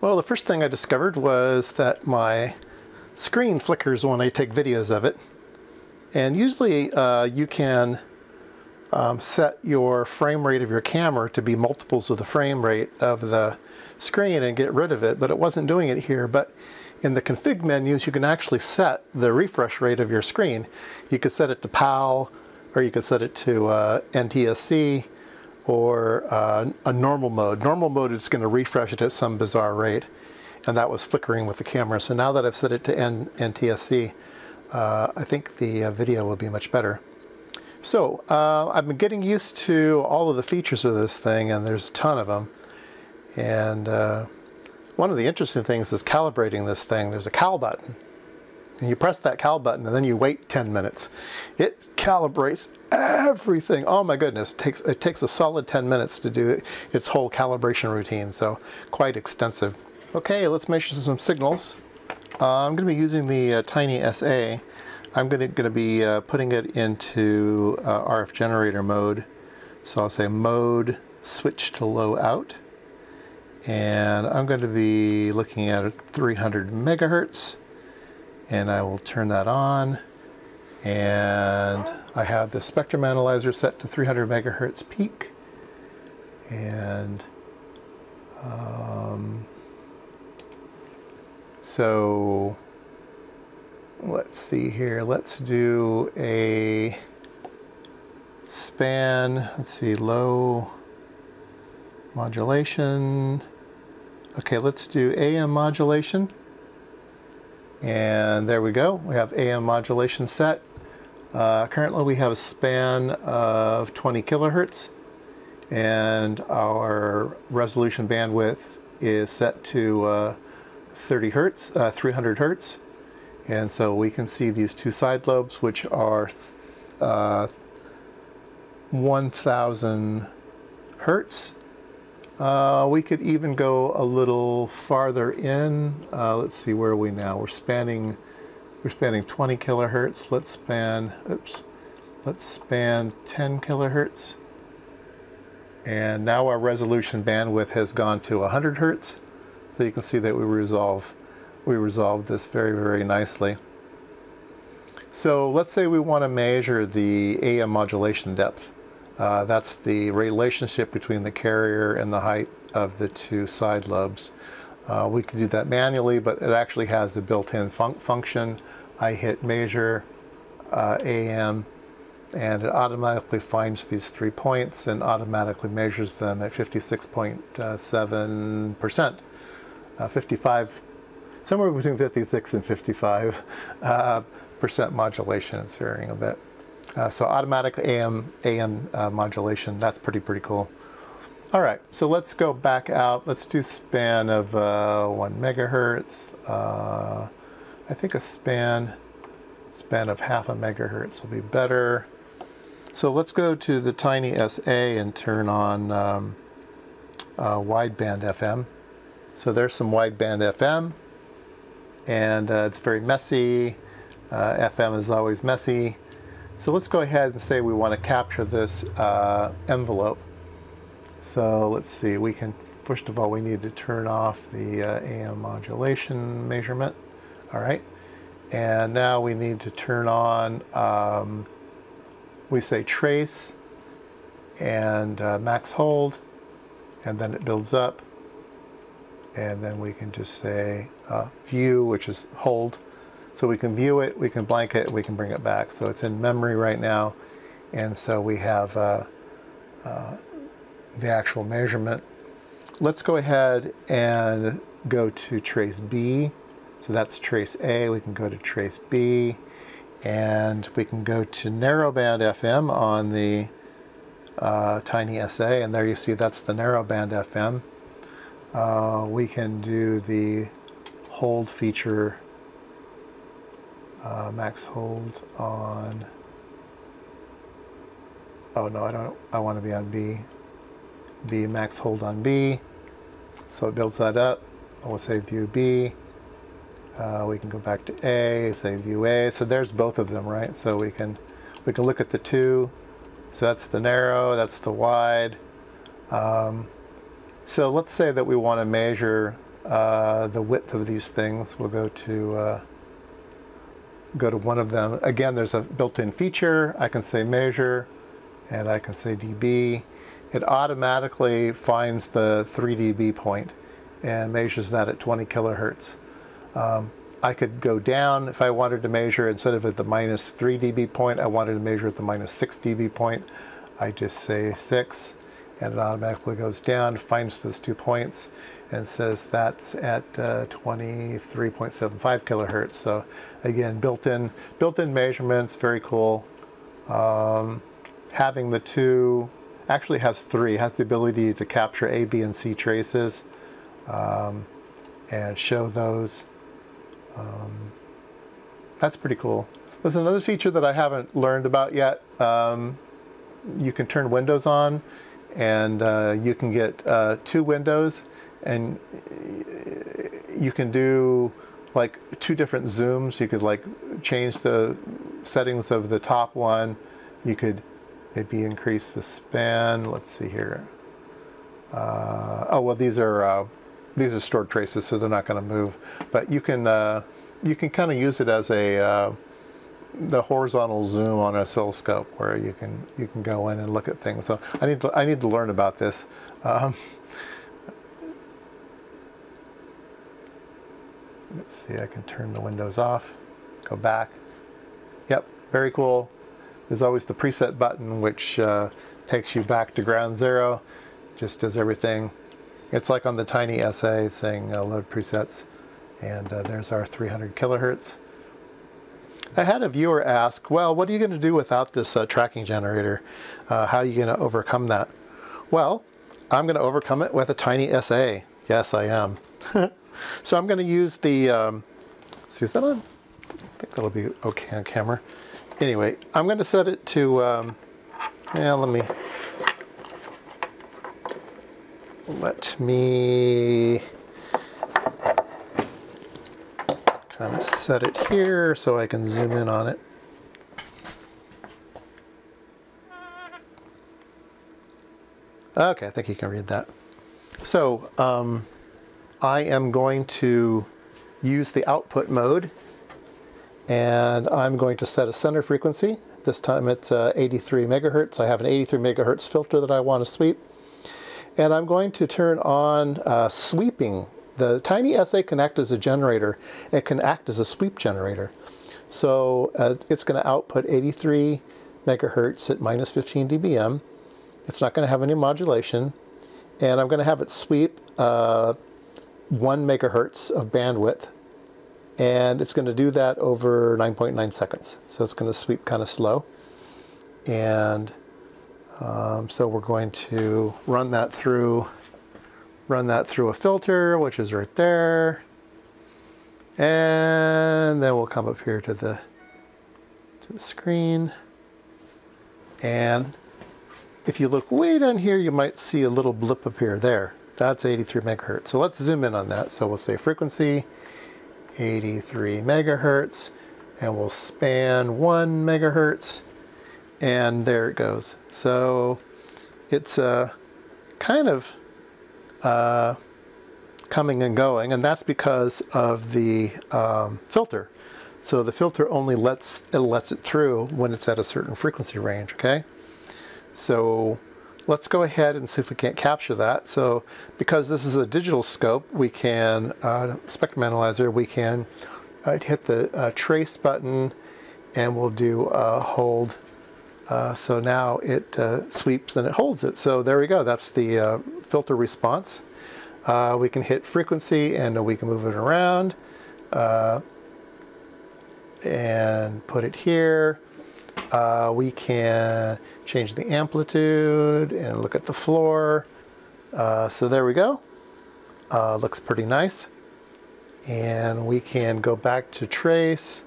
Well, the first thing I discovered was that my screen flickers when I take videos of it. And usually uh, you can um, set your frame rate of your camera to be multiples of the frame rate of the screen and get rid of it, but it wasn't doing it here. But in the config menus, you can actually set the refresh rate of your screen. You could set it to PAL, or you could set it to uh, NTSC, or uh, a normal mode. Normal mode is going to refresh it at some bizarre rate, and that was flickering with the camera. So now that I've set it to N NTSC, uh, I think the uh, video will be much better. So uh, I've been getting used to all of the features of this thing, and there's a ton of them. And uh, one of the interesting things is calibrating this thing. There's a cal button. And you press that cal button and then you wait 10 minutes. It calibrates everything. Oh my goodness, it takes, it takes a solid 10 minutes to do its whole calibration routine, so quite extensive. Okay, let's measure some signals. Uh, I'm going to be using the uh, Tiny SA. I'm going to, be uh, putting it into uh, RF generator mode. So I'll say mode switch to low out. And I'm going to be looking at 300 megahertz and I will turn that on. And I have the spectrum analyzer set to 300 megahertz peak. And um, so let's see here. Let's do a span. Let's see low modulation. Okay let's do AM modulation and there we go. We have AM modulation set. Uh, currently we have a span of 20 kilohertz and our resolution bandwidth is set to uh, 30 hertz, uh, 300 hertz. And so we can see these two side lobes, which are uh, 1000 hertz. Uh, we could even go a little farther in. Uh, let's see, where are we now? We're spanning, we're spanning 20 kilohertz. Let's span, oops, let's span 10 kilohertz. And now our resolution bandwidth has gone to 100 hertz. So you can see that we resolve, we resolved this very, very nicely. So let's say we want to measure the AM modulation depth. Uh, that's the relationship between the carrier and the height of the two side lobes. Uh, we could do that manually, but it actually has a built-in fun function. I hit measure uh, AM, and it automatically finds these three points and automatically measures them at 56.7%. Uh, 55, somewhere between 56 and 55 uh, percent modulation. It's varying a bit. Uh, so automatic AM, AM uh, modulation, that's pretty, pretty cool. All right, so let's go back out. Let's do span of uh, one megahertz. Uh, I think a span, span of half a megahertz will be better. So let's go to the Tiny SA and turn on um, uh, wideband FM. So there's some wideband FM, and uh, it's very messy. FM is always messy. So let's go ahead and say we want to capture this uh, envelope. So let's see, we can, first of all, we need to turn off the uh, AM modulation measurement. All right. And now we need to turn on, um, we say trace and uh, max hold, and then it builds up. And then we can just say uh, view, which is hold. So we can view it, we can blank it, we can bring it back. So it's in memory right now. And so we have uh, uh, the actual measurement. Let's go ahead and go to trace B. So that's trace A, we can go to trace B, and we can go to narrowband FM on the uh, Tiny SA, and there you see that's the narrowband FM. Uh, we can do the hold feature uh, max hold on, oh no, I don't, I want to be on B. B max hold on B. So it builds that up. I will say view B. Uh, we can go back to A, say view A. So there's both of them, right? So we can we can look at the two. So that's the narrow, that's the wide. Um, so let's say that we want to measure uh, the width of these things. We'll go to uh, go to one of them. Again, there's a built-in feature. I can say measure, and I can say dB. It automatically finds the 3 dB point and measures that at 20 kilohertz. Um, I could go down if I wanted to measure instead of at the minus 3 dB point, I wanted to measure at the minus 6 dB point. I just say 6 and it automatically goes down, finds those two points and says that's at uh, 23.75 kilohertz. So again, built-in built-in measurements, very cool. Um, having the two, actually has three, has the ability to capture A, B, and C traces um, and show those. Um, that's pretty cool. There's another feature that I haven't learned about yet. Um, you can turn windows on and uh, you can get uh, two windows and you can do like two different zooms. You could like change the settings of the top one. You could maybe increase the span. Let's see here. Uh, oh well, these are uh, these are stored traces, so they're not going to move. But you can uh, you can kind of use it as a uh, the horizontal zoom on an oscilloscope, where you can you can go in and look at things. So I need to I need to learn about this. Um, let's see, I can turn the windows off, go back. Yep, very cool. There's always the preset button, which uh, takes you back to ground zero, just does everything it's like on the Tiny SA saying uh, load presets. And uh, there's our 300 kilohertz. I had a viewer ask, well, what are you going to do without this uh, tracking generator? Uh, how are you going to overcome that? Well, I'm going to overcome it with a Tiny SA. Yes, I am. so I'm going to use the, um, see, is that on? I think that'll be okay on camera. Anyway, I'm going to set it to, um, yeah, let me let me kind of set it here so I can zoom in on it. Okay, I think you can read that. So um, I am going to use the output mode and I'm going to set a center frequency. This time it's uh, 83 megahertz. I have an 83 megahertz filter that I want to sweep. And I'm going to turn on uh, sweeping. The Tiny SA can act as a generator. It can act as a sweep generator. So uh, it's going to output 83 megahertz at minus 15 dBm. It's not going to have any modulation. And I'm going to have it sweep 1 megahertz of bandwidth. And it's going to do that over 9.9 .9 seconds. So it's going to sweep kind of slow. And um, so we're going to run that through run that through a filter, which is right there. And then we'll come up here to the to the screen. And if you look way down here, you might see a little blip appear there. That's 83 megahertz. So let's zoom in on that. So we'll say frequency, 83 megahertz, and we'll span one megahertz and there it goes. So it's uh, kind of uh, coming and going, and that's because of the um, filter. So the filter only lets it lets it through when it's at a certain frequency range. Okay, so let's go ahead and see if we can't capture that. So because this is a digital scope, we can uh, spectrum analyzer. We can uh, hit the uh, trace button, and we'll do a hold uh, so now it uh, sweeps and it holds it. So there we go. That's the uh, filter response. We can hit frequency and we can move it around and put it here. Uh, we can change the amplitude and look at the floor. Uh, so there we go. Uh, looks pretty nice. And we can go back to trace.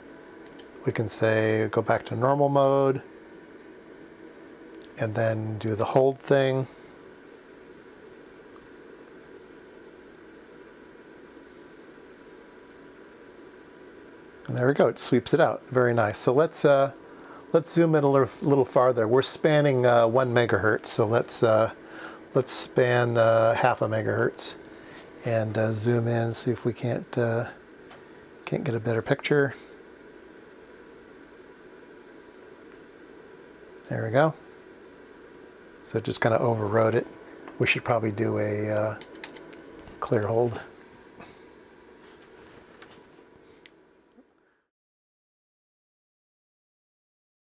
We can say go back to normal mode and then do the hold thing. And there we go, it sweeps it out. Very nice. So let's uh, let's zoom in a little, little farther. We're spanning uh, one megahertz, so let's uh, let's span uh, half a megahertz. and uh, zoom in, see if we can't uh, can't get a better picture. There we go. So it just kind of overrode it. We should probably do a uh, clear hold.